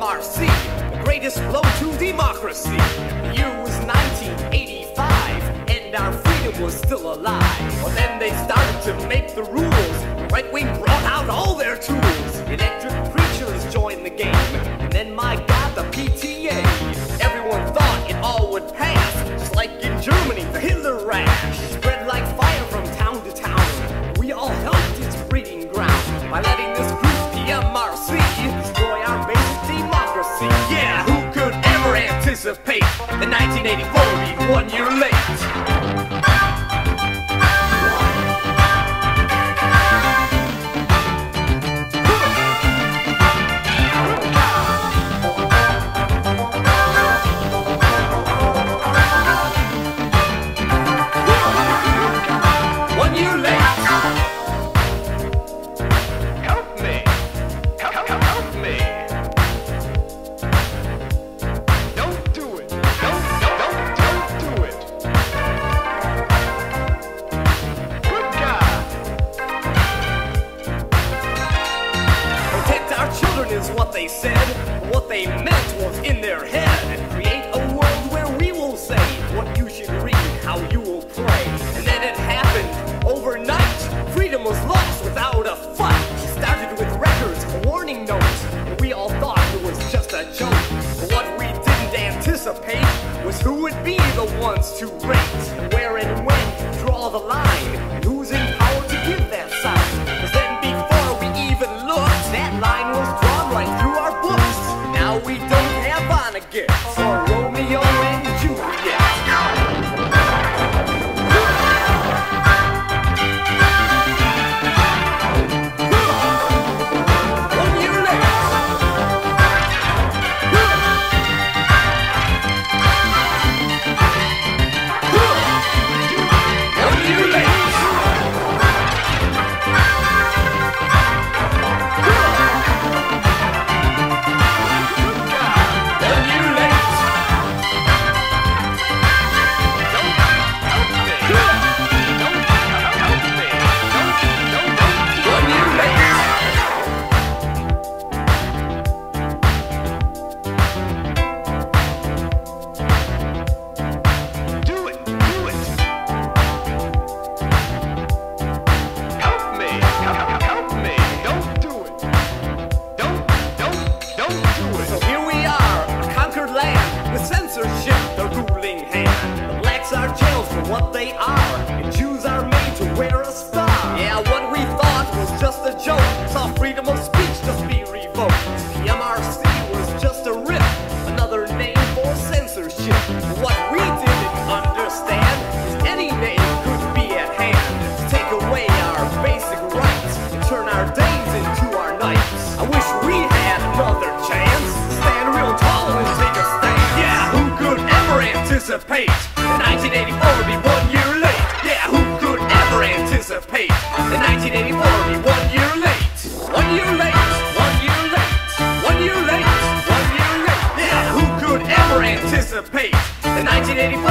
the greatest blow to democracy. The year was 1985, and our freedom was still alive. Well, then they started to make the rules. The right wing brought out all their tools. Electric preachers joined the game, and then my anticipate that 1984 would be one year late? Their head. Create a world where we will say what you should read, how you will play. And then it happened overnight. Freedom was lost without a fight. It started with records, warning notes. And we all thought it was just a joke. But what we didn't anticipate was who would be the ones to rate. Where and when to draw the line. What they are, anticipate that 1984 would be one year late? Yeah, who could ever anticipate that 1984 would be one year late? One year late, one year late, one year late, one year late. Yeah, who could ever anticipate that 1984